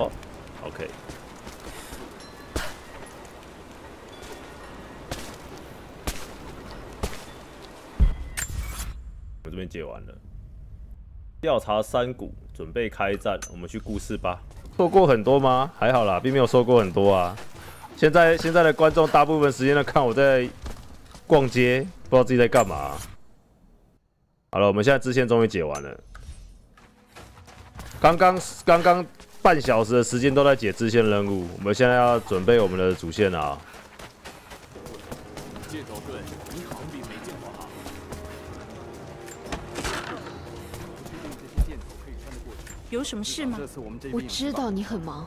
哦，OK。我这边解完了。调查山谷，准备开战，我们去故事吧。错过很多吗？还好啦，并没有错过很多啊。现在现在的观众大部分时间都看我在逛街，不知道自己在干嘛。好了，我们现在支线终于解完了。刚刚刚刚半小时的时间都在解支线任务，我们现在要准备我们的主线啊。箭头盾，你好比没见过哈。有什么事吗？这次我们这我知道你很忙，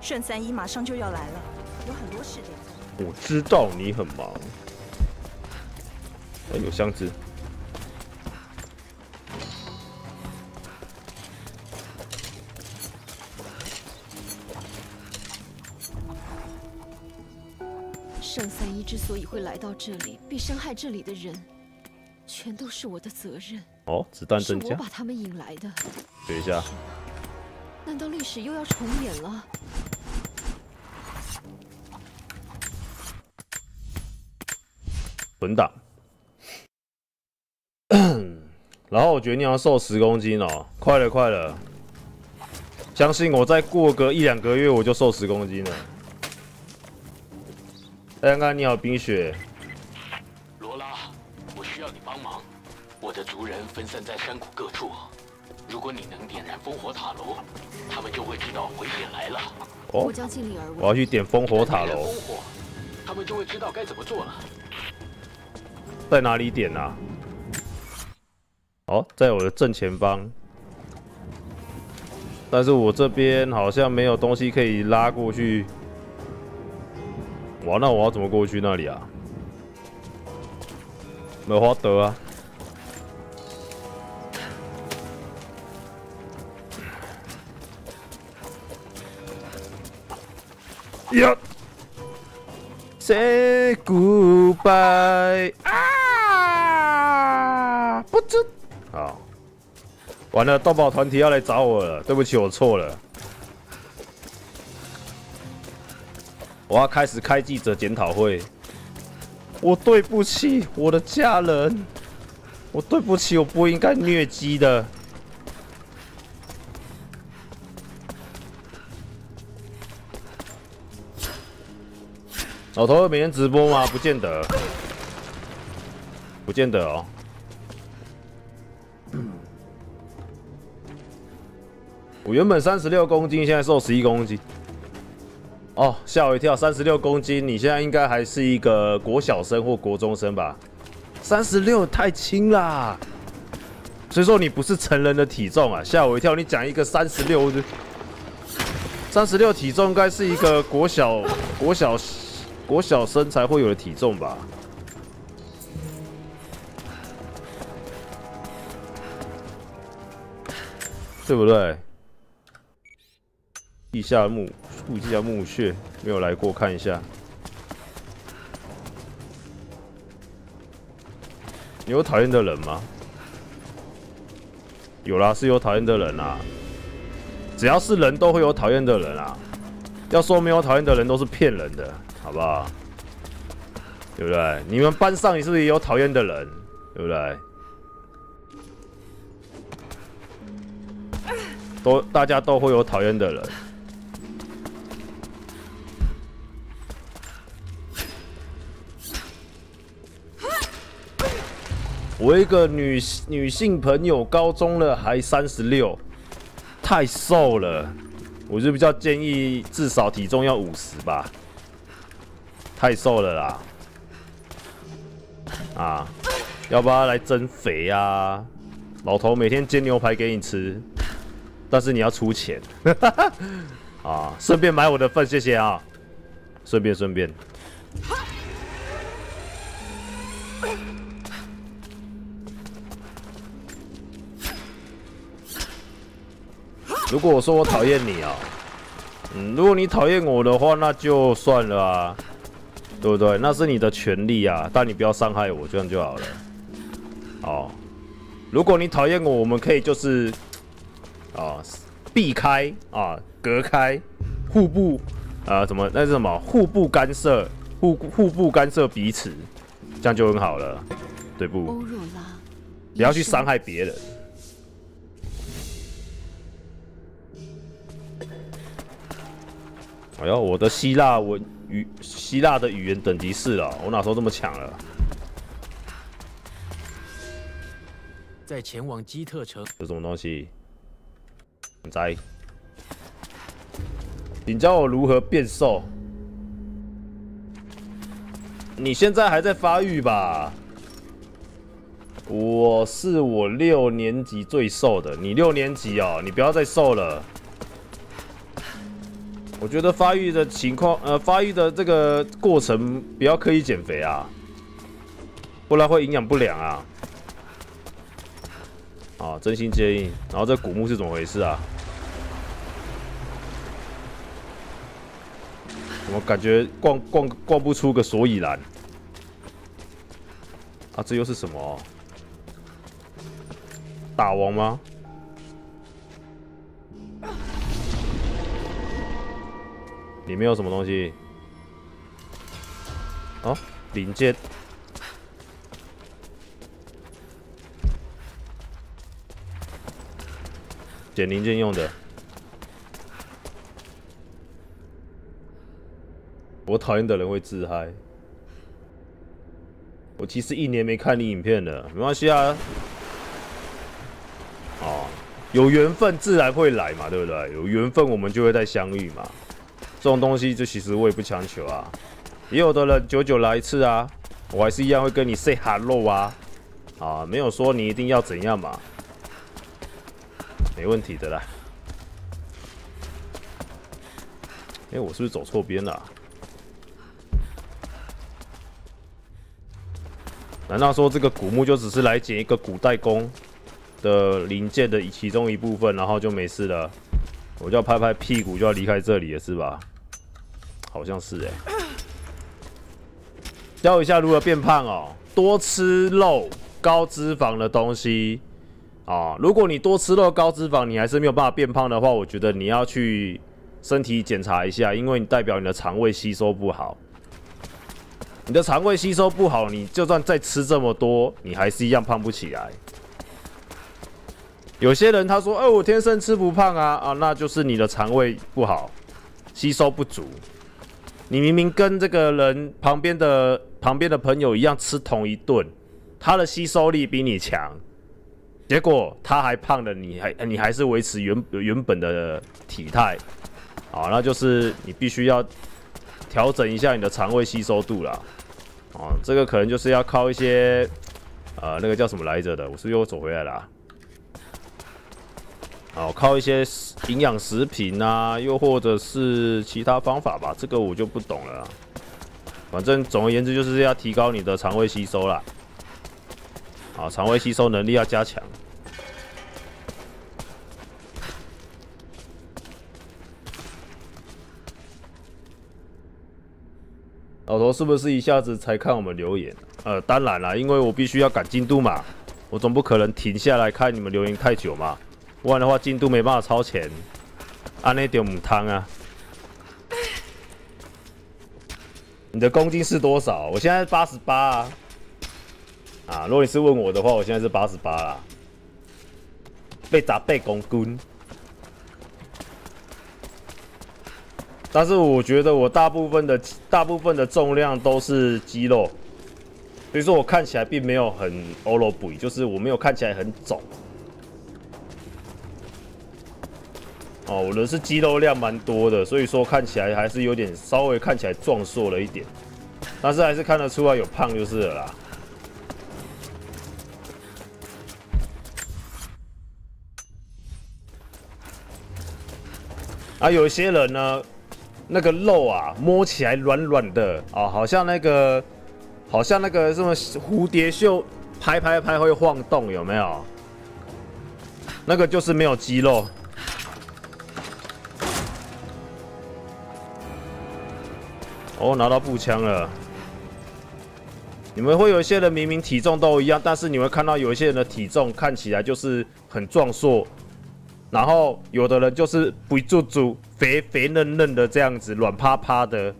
圣三一马上就要来了，有很多事得做。我知道你很忙。哎，有箱子。圣三一之所以会来到这里，并伤害这里的人，全都是我的责任。哦，子弹是我增加，把他们引来的。等一下。难道历史又要重演了？存档。然后我觉得你要瘦十公斤哦，快了快了，相信我，再过个一两个月我就瘦十公斤了。刚刚你好，冰雪，罗拉，我需要你帮忙。我的族人分散在山谷各处，如果你能点燃烽火塔楼，他们就会知道回点来了。哦我，将尽力而为。我要去点烽火塔楼，点燃烽火，他们就会知道该怎么做了。在哪里点啊？哦，在我的正前方，但是我这边好像没有东西可以拉过去。哇，那我要怎么过去那里啊？没有花得啊。呀，Say goodbye 啊！不知好，完了，动保团体要来找我了，对不起，我错了。我要开始开记者检讨会。我对不起我的家人，我对不起，我不应该虐鸡的。老头会每天直播吗？不见得，不见得哦。我原本三十六公斤，现在瘦十一公斤。哦，吓我一跳！三十六公斤，你现在应该还是一个国小生或国中生吧？三十六太轻啦，所以说你不是成人的体重啊！吓我一跳！你讲一个三十六，三十六体重应该是一个国小国小国小生才会有的体重吧？对不对？地下墓，地下墓穴没有来过，看一下。你有讨厌的人吗？有啦，是有讨厌的人啊。只要是人都会有讨厌的人啊。要说没有讨厌的人都是骗人的，好不好？对不对？你们班上也是不是也有讨厌的人？对不对？都大家都会有讨厌的人。我一个女女性朋友，高中了还三十六，太瘦了。我就比较建议至少体重要五十吧，太瘦了啦。啊，要不要来增肥啊？老头每天煎牛排给你吃，但是你要出钱。啊，顺便买我的份，谢谢啊。顺便顺便。如果我说我讨厌你啊，嗯，如果你讨厌我的话，那就算了啊，对不对？那是你的权利啊，但你不要伤害我，这样就好了。哦，如果你讨厌我，我们可以就是啊，避开啊，隔开，互不啊，怎么那是什么？互不干涉，互互不干涉彼此，这样就很好了，对不？欧若拉，不要去伤害别人。哎呦，我的希腊文语，希腊的语言等级四了，我哪时候这么强了？在前往基特城，有什么东西？你猜？你教我如何变瘦？你现在还在发育吧？我是我六年级最瘦的，你六年级哦，你不要再瘦了。我觉得发育的情况，呃，发育的这个过程不要刻意减肥啊，不然会营养不良啊。啊，真心建议。然后这古墓是怎么回事啊？我感觉逛逛逛不出个所以然。啊，这又是什么？大王吗？里面有什么东西？哦，零件。捡零件用的。我讨厌的人会自嗨。我其实一年没看你影片了，没关系啊。哦，有缘分自然会来嘛，对不对？有缘分我们就会再相遇嘛。这种东西就其实我也不强求啊。也有的人久久来一次啊，我还是一样会跟你 say hello 啊。啊，没有说你一定要怎样嘛。没问题的啦。哎，我是不是走错边了？难道说这个古墓就只是来捡一个古代宫的零件的其中一部分，然后就没事了？我就要拍拍屁股就要离开这里了，是吧？好像是哎。教一下如何变胖哦，多吃肉、高脂肪的东西。啊，如果你多吃肉、高脂肪，你还是没有办法变胖的话，我觉得你要去身体检查一下，因为你代表你的肠胃吸收不好。你的肠胃吸收不好，你就算再吃这么多，你还是一样胖不起来。有些人他说：“哎，我天生吃不胖啊啊，那就是你的肠胃不好，吸收不足。你明明跟这个人旁边的旁边的朋友一样吃同一顿，他的吸收力比你强。”结果他还胖了，你还你还是维持原原本的体态，啊，那就是你必须要调整一下你的肠胃吸收度了，啊，这个可能就是要靠一些，呃，那个叫什么来着的，我是又走回来了，好，靠一些营养食品啊，又或者是其他方法吧，这个我就不懂了，反正总而言之就是要提高你的肠胃吸收啦。啊，肠胃吸收能力要加强。老头是不是一下子才看我们留言？呃，当然啦，因为我必须要赶进度嘛，我总不可能停下来看你们留言太久嘛，不然的话进度没办法超前。按那点母汤啊！你的公斤是多少？我现在八十八啊。啊，如果你是问我的话，我现在是八十八啦，被砸背公斤。但是我觉得我大部分的大部分的重量都是肌肉，所以说我看起来并没有很欧罗补，就是我没有看起来很肿。哦，我的是肌肉量蛮多的，所以说看起来还是有点稍微看起来壮硕了一点，但是还是看得出来有胖就是了啦。啊，有些人呢，那个肉啊，摸起来软软的啊，好像那个，好像那个什么蝴蝶袖，拍拍拍会晃动，有没有？那个就是没有肌肉。哦，拿到步枪了。你们会有一些人明明体重都一样，但是你会看到有一些人的体重看起来就是很壮硕。然后有的人就是不住住肥肥嫩嫩的这样子，软趴趴的，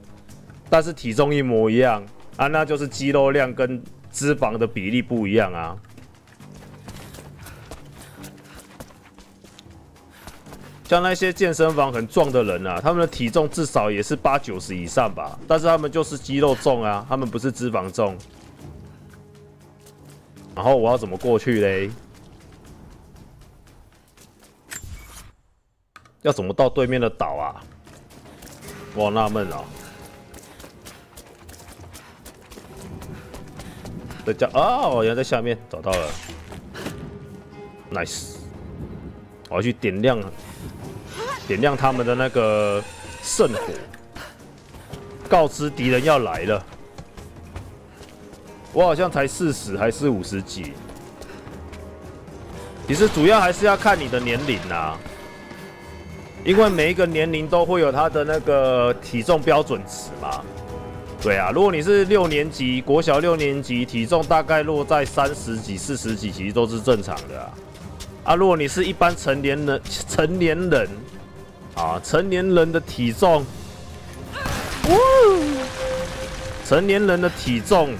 但是体重一模一样啊，那就是肌肉量跟脂肪的比例不一样啊。像那些健身房很壮的人啊，他们的体重至少也是八九十以上吧，但是他们就是肌肉重啊，他们不是脂肪重。然后我要怎么过去嘞？要怎么到对面的岛啊？我纳闷啊！在家哦，原来在下面找到了，nice！我要去点亮。点亮他们的那个圣火，告知敌人要来了。我好像才四十还是五十几，其实主要还是要看你的年龄啊，因为每一个年龄都会有他的那个体重标准值嘛。对啊，如果你是六年级国小六年级，体重大概落在三十几、四十几，其实都是正常的啊。啊，如果你是一般成年人，成年人。啊，成年人的体重，成年人的体重，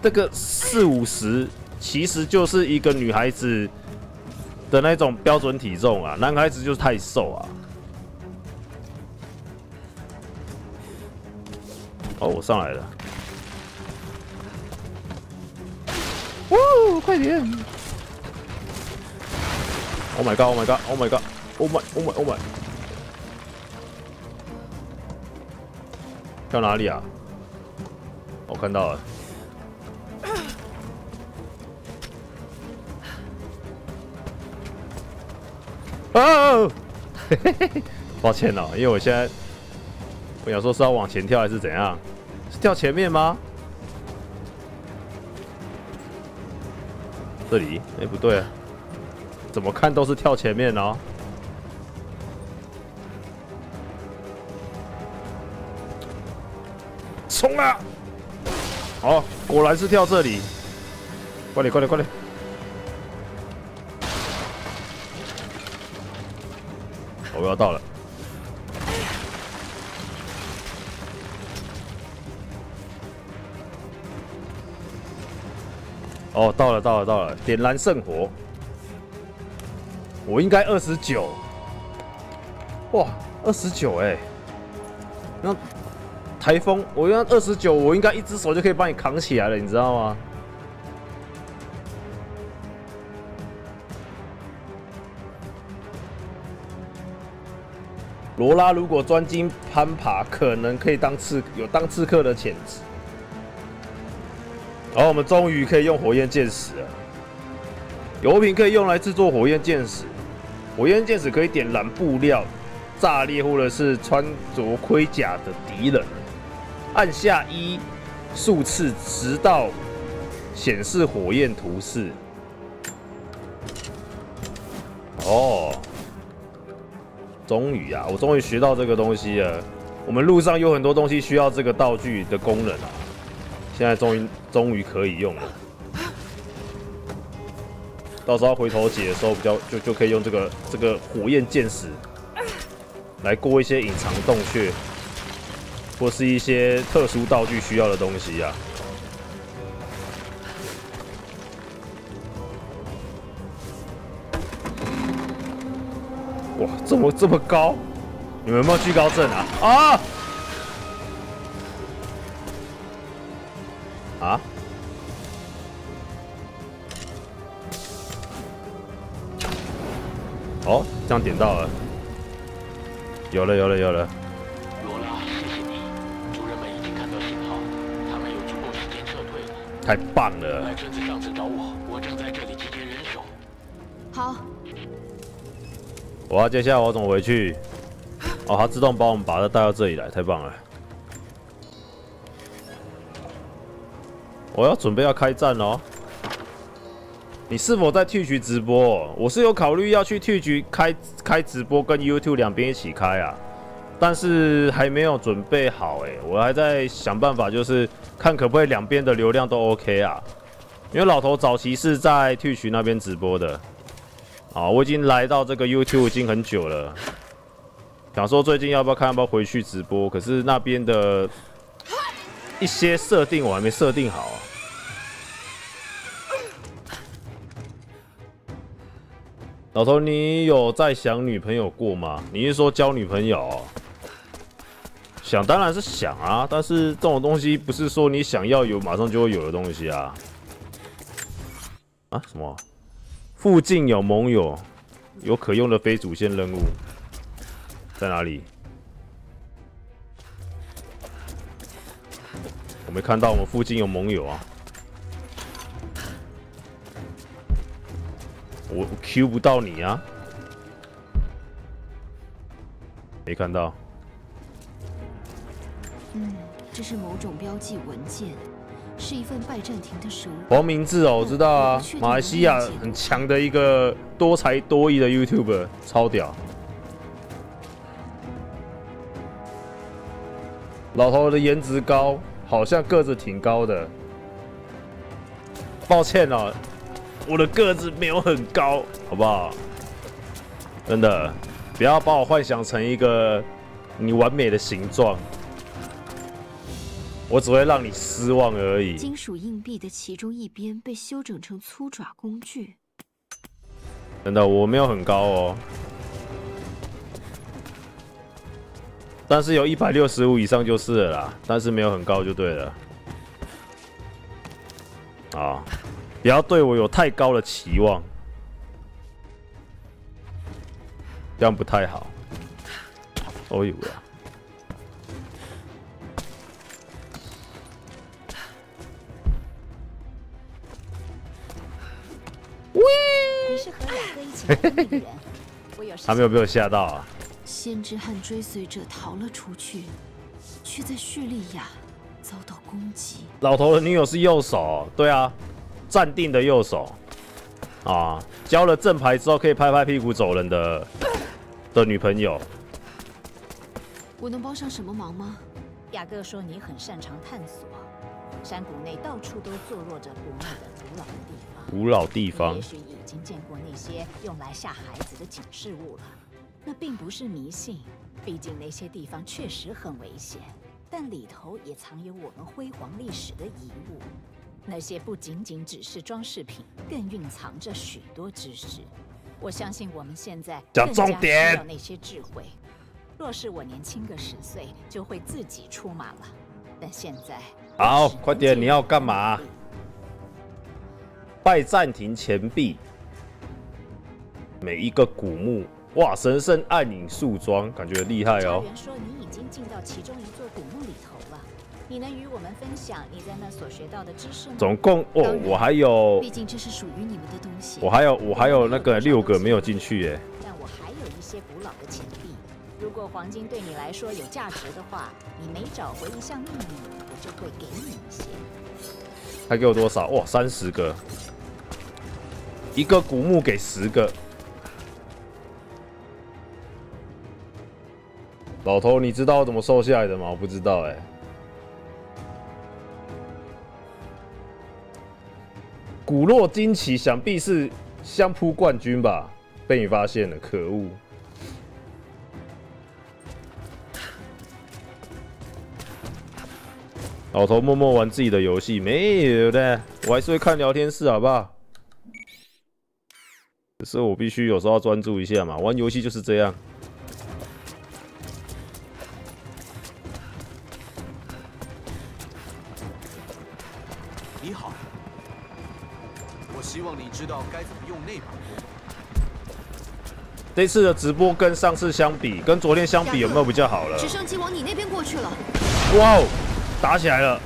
这个四五十，其实就是一个女孩子的那种标准体重啊，男孩子就是太瘦啊。哦，我上来了，呜，快点！Oh my god! Oh my god! Oh my god! Oh my! Oh my! Oh my! 跳哪里啊？我看到了。哦，嘿嘿嘿，抱歉哦，因为我现在我想说是要往前跳还是怎样？是跳前面吗？这里？哎，不对，怎么看都是跳前面哦。好，果然是跳这里。快点，快点，快点！我要到了。哦，到了，到了，到了！点燃圣火。我应该二十九。哇，二十九哎！台风，我用二十九，我应该一只手就可以帮你扛起来了，你知道吗？罗拉如果专精攀爬，可能可以当刺，有当刺客的潜质。然后我们终于可以用火焰剑矢了，油瓶可以用来制作火焰剑矢，火焰剑矢可以点燃布料，炸裂或者是穿着盔甲的敌人。按下一数次，直到显示火焰图示。哦，终于啊，我终于学到这个东西了。我们路上有很多东西需要这个道具的功能啊，现在终于终于可以用了。到时候回头解的时候，比较就就可以用这个这个火焰剑矢来过一些隐藏洞穴。或是一些特殊道具需要的东西啊！哇，这么这么高？你们有没有惧高症啊？啊！啊！哦，这样点到了，有了，有了，有了。太棒了！来村子上次找我，我正在这里集结人手。好。我要接下来我怎么回去？哦，它自动把我们把它带到这里来，太棒了！我要准备要开战哦。你是否在 T 局直播？我是有考虑要去 T 局开开直播，跟 YouTube 两边一起开啊。但是还没有准备好哎，我还在想办法，就是看可不可以两边的流量都 OK 啊。因为老头早期是在 Twitch 那边直播的，啊，我已经来到这个 YouTube 已经很久了，想说最近要不要看要不要回去直播，可是那边的一些设定我还没设定好。老头，你有在想女朋友过吗？你是说交女朋友？想当然是想啊，但是这种东西不是说你想要有马上就会有的东西啊。啊？什么？附近有盟友，有可用的非主线任务，在哪里？我没看到我们附近有盟友啊。我 Q 不到你啊，没看到。嗯，这是某种标记文件，是一份拜占庭的书。黄明志哦，我知道啊，马来西亚很强的一个多才多艺的 YouTuber，超屌。老头的颜值高，好像个子挺高的。抱歉哦。我的个子没有很高，好不好？真的，不要把我幻想成一个你完美的形状，我只会让你失望而已。金属硬币的其中一边被修整成粗爪工具。真的，我没有很高哦，但是有一百六十五以上就是了啦，但是没有很高就对了。啊。不要对我有太高的期望，这样不太好。哦呦呀！你是和雅哥一起来的那个人，我有他没有被我吓到啊！先知和追随者逃了出去，却在叙利亚遭到攻击。老头的女友是右手，对啊。站定的右手，啊，交了正牌之后可以拍拍屁股走人的的女朋友。我能帮上什么忙吗？雅各说你很擅长探索，山谷内到处都坐落着古墓的古老的地方。古老地方。也许已经见过那些用来吓孩子的警示物了。那并不是迷信，毕竟那些地方确实很危险，但里头也藏有我们辉煌历史的遗物。那些不仅仅只是装饰品，更蕴藏着许多知识。我相信我们现在更加需要那些智慧。若是我年轻个十岁，就会自己出马了。但现在，好，快点，你要干嘛？拜暂停钱币。每一个古墓，哇，神圣暗影树桩，感觉厉害哦。说你已经进到其中一座古墓里头了。你能与我们分享你在那所学到的知识吗？总共哦，我还有，毕竟这是属于你们的东西。我还有，我还有那个六个没有进去耶。但我还有一些古老的钱币，如果黄金对你来说有价值的话，你每找回一项秘密，我就会给你一些。还给我多少？哇，三十个，一个古墓给十个。老头，你知道我怎么瘦下来的吗？我不知道哎。古洛惊奇，想必是相扑冠军吧？被你发现了，可恶！老头默默玩自己的游戏，没有的，我还是会看聊天室，好不好？可是我必须有时候要专注一下嘛，玩游戏就是这样。你好，我希望你知道该怎么用那把弓。这次的直播跟上次相比，跟昨天相比有没有比较好了？直升机往你那边过去了。哇哦，打起来了！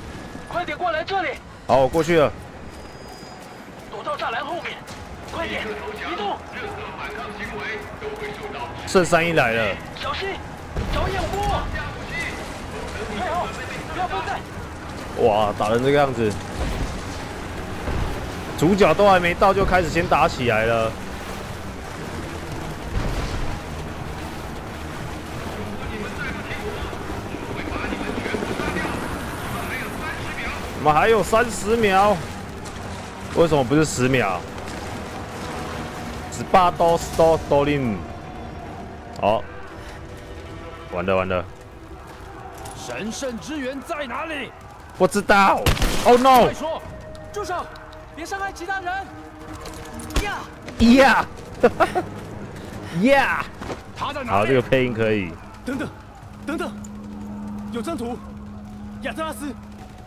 快点过来这里！好，我过去了。躲到栅栏后面，快点移动！任何反抗行为都会受到。圣三一来了，小心，着烟锅！太好，不要分散。哇，打成这个样子。主角都还没到，就开始先打起来了。我们还有三十秒。为什么不是十秒？十八刀 Sto Dolin。好，完了完了，神圣之源在哪里？不知道。Oh no！快说！住手！别伤害其他人！呀！Yeah，Yeah。他在哪里？这个配音可以。等等，等等，有张图，亚特拉斯，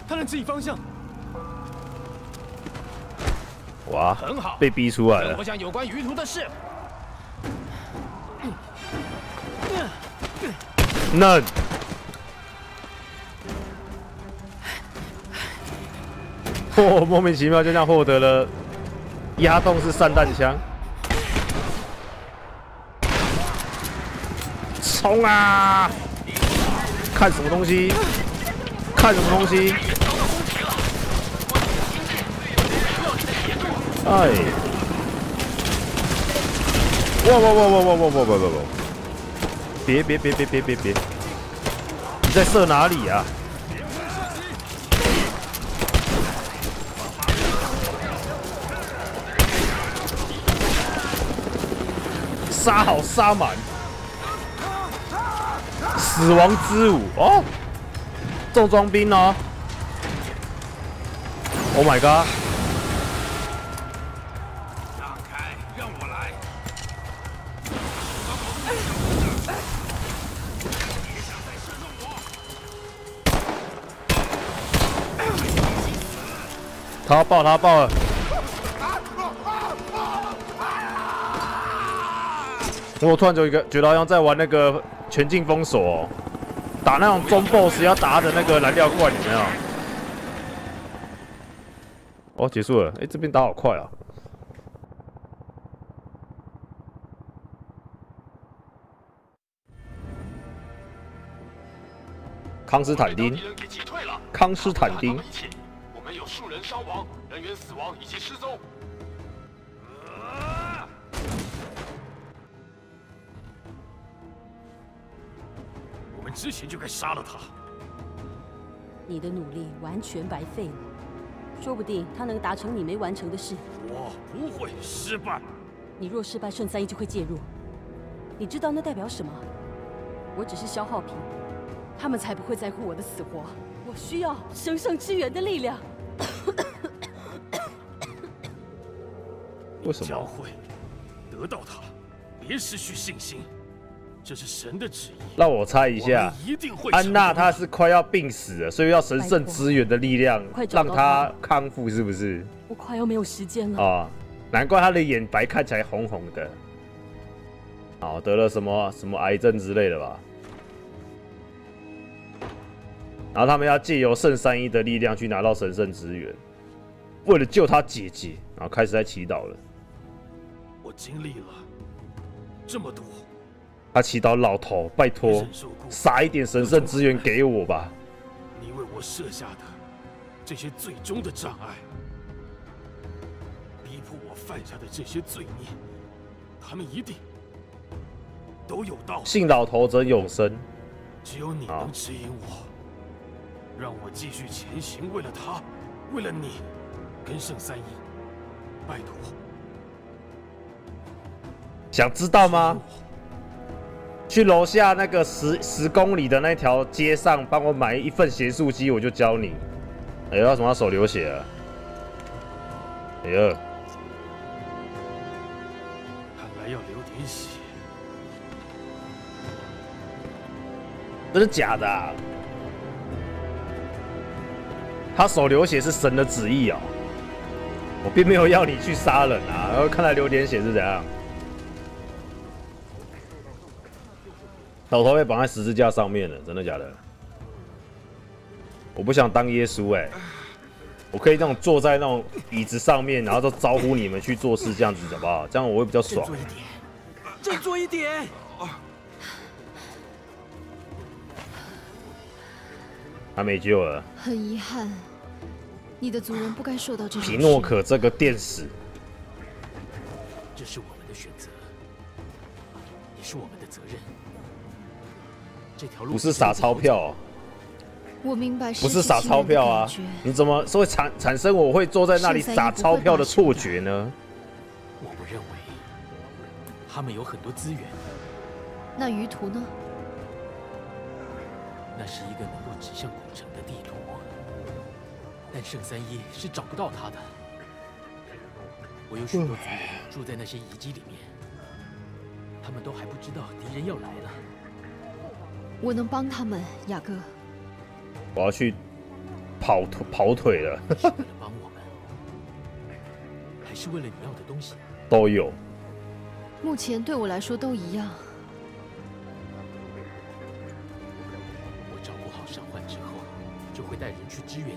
他能指引方向。哇，很好，被逼出来了我。想有关于图的事。那。哦，莫名其妙就这样获得了压洞式散弹枪。冲啊！看什么东西？看什么东西？哎！哇哇哇哇哇哇哇哇哇！别别别别别别别！你在射哪里啊？杀好杀满！死亡之舞哦，重装兵哦！Oh my god！他要爆，他要爆了！我突然就一个觉得好像在玩那个全境封锁、哦，打那种中 BOSS 要打的那个燃料罐，有没有？哦，结束了！哎，这边打好快啊！康斯坦丁，康斯坦丁们之前就该杀了他。你的努力完全白费了，说不定他能达成你没完成的事。我不会失败。你若失败，圣三一就会介入。你知道那代表什么？我只是消耗品，他们才不会在乎我的死活。我需要神圣之源的力量。为什么？教会得到它，别失去信心。这是神的旨意。让我猜一下，一定会安娜她是快要病死了，所以要神圣资源的力量让她她康复，是不是？我快要没有时间了。啊，难怪她的眼白看起来红红的。好，得了什么什么癌症之类的吧。然后他们要借由圣三一的力量去拿到神圣资源，为了救他姐姐，然后开始在祈祷了。我经历了这么多，他祈祷老头，拜托撒一点神圣资源给我吧。你为我设下的这些最终的障碍，逼迫我犯下的这些罪孽，他们一定都有道理。信老头则永生。只有你能指引我，让我继续前行。为了他，为了你，跟圣三一，拜托。想知道吗？去楼下那个十十公里的那条街上，帮我买一份咸素鸡，我就教你。哎呦，为什么要手流血啊？哎呦，看来要流点血。真的假的、啊？他手流血是神的旨意哦，我并没有要你去杀人啊。然后看来流点血是怎样？老头被绑在十字架上面了，真的假的？我不想当耶稣哎、我可以那种坐在那种椅子上面，然后就招呼你们去做事，这样子好不好？这样我会比较爽。振作一点，振作一点。他没救了，很遗憾，你的族人不该受到这种皮诺可这个电死。这是我这条路不是撒钞票、哦，我明白，不是撒钞票啊！你怎么会产产生我会坐在那里撒钞票的错觉呢？我不认为他们有很多资源，那鱼图呢？那是一个能够指向古城的地图，但圣三一是找不到它的。我有许多族人住在那些遗迹里面，他们都还不知道敌人要来了。我能帮他们，雅各。我要去跑腿跑腿了，是为了帮我们，还是为了你要的东西？都有。目前对我来说都一样。我照顾好伤患之后，就会带人去支援你。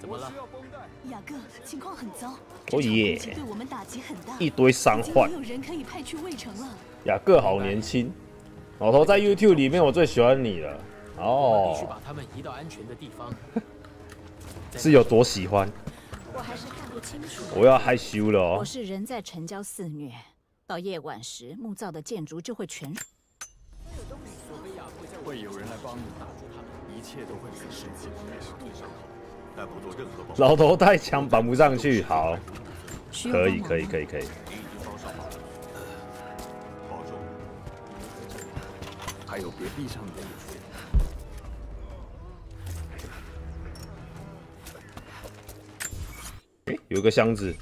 怎么了？雅各，情况很糟。哦耶对我们打击很大，一堆伤患没有人可以派去卫城了。雅各好年轻，老头在 YouTube 里面我最喜欢你了。哦，我必须把他们移到安全的地方。是有多喜欢？我还是看不清楚。我要害羞了哦。我是人在城郊肆虐，到夜晚时木造的建筑就会全。会有人来帮你打住他们，一切都会没事。但不做任何保老头带枪，绑不上去。好，可以，可以，可以，可以。保重。还有，别闭上你的眼有个箱子，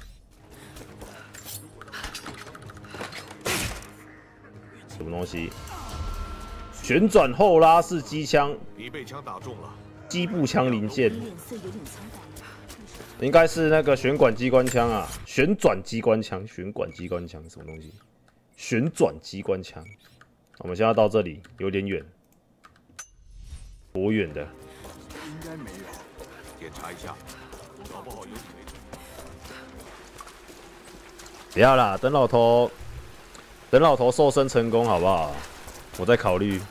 什么东西？旋转后拉式机枪，你被枪打中了。机步枪零件，应该是那个旋管机关枪啊，旋转机关枪，旋管机关枪什么东西？旋转机关枪。我们现在到这里有点远，多远的？应该没有。检查一下，搞不好有几枚。不要啦，等老头，等老头瘦身成功好不好？我再考虑。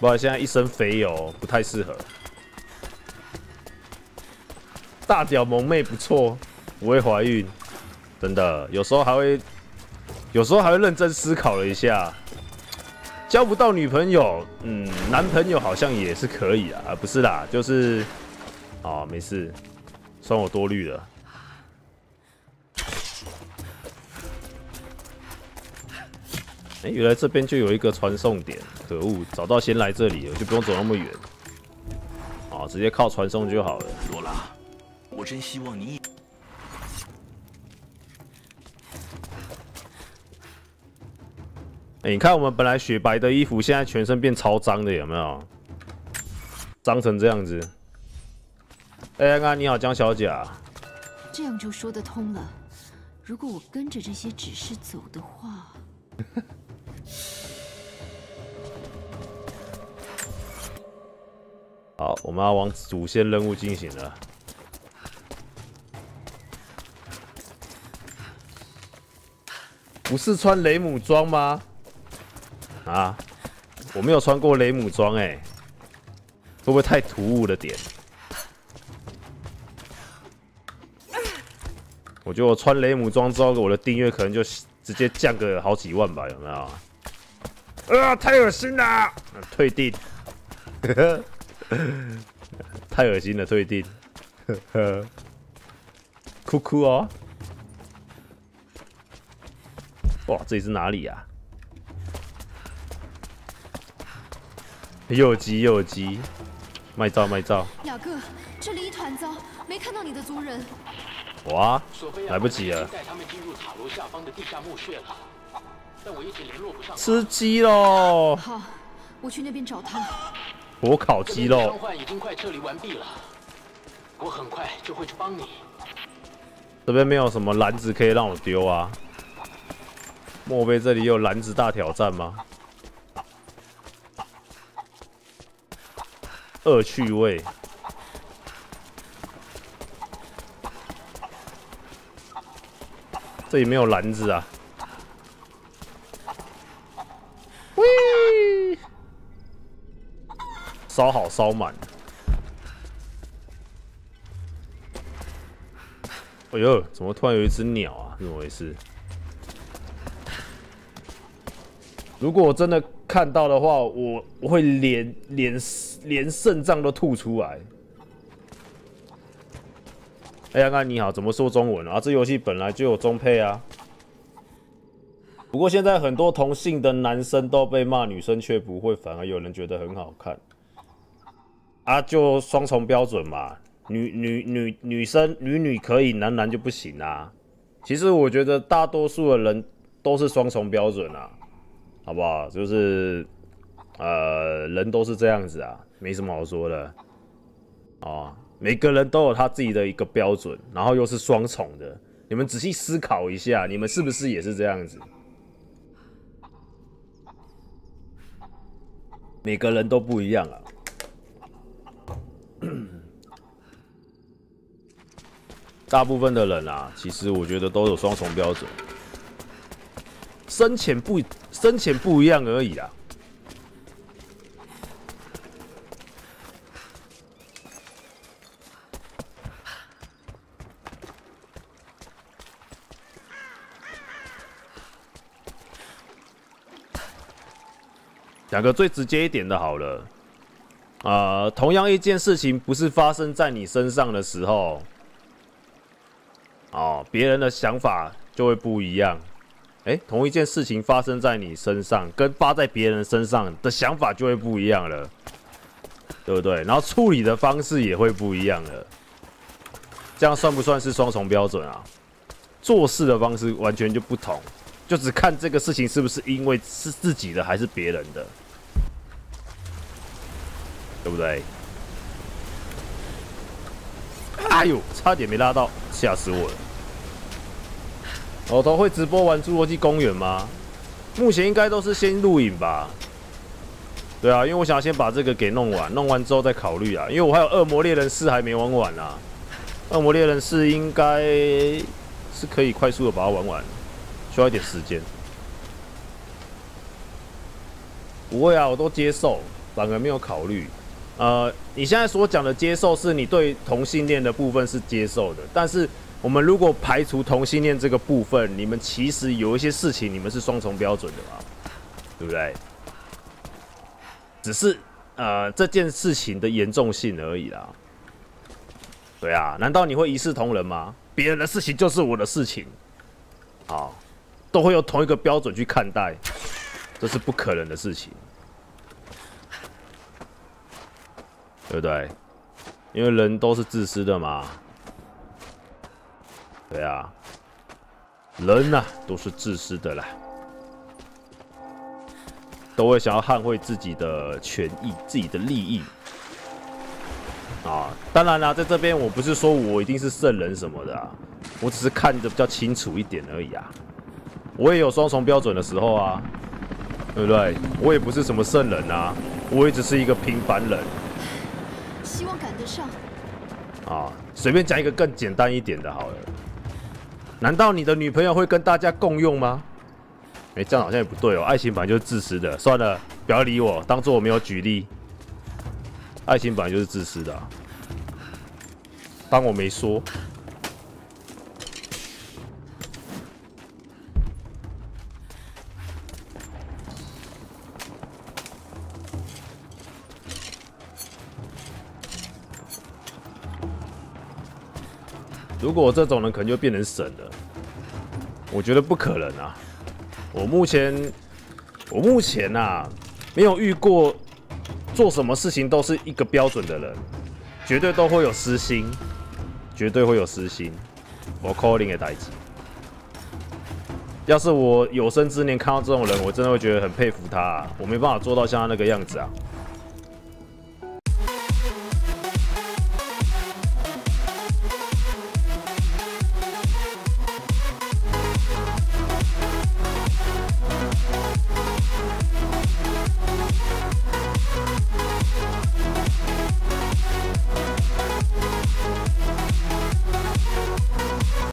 不然现在一身肥油不太适合。大屌萌妹不错，不会怀孕，真的。有时候还会，有时候还会认真思考了一下，交不到女朋友，嗯，男朋友好像也是可以啊，啊不是啦，就是，哦，没事，算我多虑了。哎、原来这边就有一个传送点，可恶，找到先来这里了，就不用走那么远。啊，直接靠传送就好了。罗拉，我真希望你哎、你看我们本来雪白的衣服，现在全身变超脏的，有没有？脏成这样子。哎、安安，你好，江小姐啊。这样就说得通了。如果我跟着这些指示走的话，好，我们要往主线任务进行了。不是穿雷姆装吗？啊，我没有穿过雷姆装，哎，会不会太突兀了点？我觉得我穿雷姆装之后，我的订阅可能就直接降个好几万吧，有没有？啊，太恶心了！退订。太恶心了，退订。哭哭哦！哇，这里是哪里呀、又有鸡又有鸡，卖照卖照！雅各，这里一团糟，没看到你的族人。哇来不及了，带他们进入塔楼下方的地下墓穴了，但我一直联络不上。吃鸡喽！好，我去那边找他。火烤鸡肉伤，患已经快撤离完毕了，我很快就会去帮你。这边没有什么篮子可以让我丢啊？莫非这里有篮子大挑战吗？恶趣味。这里没有篮子啊！喂，烧好烧满。哎呦，怎么突然有一只鸟啊？怎么回事？如果我真的看到的话，我我会连连连肾脏都吐出来。哎呀，那你好，怎么说中文啊？这游戏本来就有中配啊。不过现在很多同性的男生都被骂，女生却不会，反而有人觉得很好看。啊，就双重标准嘛，女女女女生女女可以，男男就不行啊。其实我觉得大多数的人都是双重标准啊，好不好？就是呃，人都是这样子啊，没什么好说的。哦，每个人都有他自己的一个标准，然后又是双重的。你们仔细思考一下，你们是不是也是这样子？每个人都不一样啊。大部分的人啊，其实我觉得都有双重标准，深浅不深浅不一样而已啊。讲个最直接一点的，好了，啊，同样一件事情不是发生在你身上的时候，哦，别人的想法就会不一样。哎，同一件事情发生在你身上，跟发在别人身上的想法就会不一样了，对不对？然后处理的方式也会不一样了。这样算不算是双重标准啊？做事的方式完全就不同。就只看这个事情是不是因为是自己的还是别人的，对不对？哎呦，差点没拉到，吓死我了！老头会直播玩《侏罗纪公园》吗？目前应该都是先录影吧。对啊，因为我想先把这个给弄完，弄完之后再考虑啊。因为我还有《恶魔猎人四》还没玩完啊，《恶魔猎人四》应该是可以快速的把它玩完。需要一点时间，不会啊，我都接受，反而没有考虑。呃，你现在所讲的接受，是你对同性恋的部分是接受的，但是我们如果排除同性恋这个部分，你们其实有一些事情，你们是双重标准的嘛，对不对？只是呃这件事情的严重性而已啦。对啊，难道你会一视同仁吗？别人的事情就是我的事情，好。都会用同一个标准去看待，这是不可能的事情，对不对？因为人都是自私的嘛，对啊，人呐都是自私的啦，都会想要捍卫自己的权益、自己的利益啊。当然啦，在这边我不是说我一定是圣人什么的啊，我只是看得比较清楚一点而已啊。我也有双重标准的时候啊，对不对？我也不是什么圣人啊，我也只是一个平凡人。啊，随便讲一个更简单一点的，好了。难道你的女朋友会跟大家共用吗？哎，这样好像也不对哦。爱情本来就是自私的，算了，不要理我，当做我没有举例。爱情本来就是自私的，当我没说。如果我这种人，可能就变成神了。我觉得不可能啊！我目前，我目前呐，没有遇过做什么事情都是一个标准的人，绝对都会有私心，绝对会有私心。我 calling 给代志。要是我有生之年看到这种人，我真的会觉得很佩服他。我没办法做到像他那个样子啊。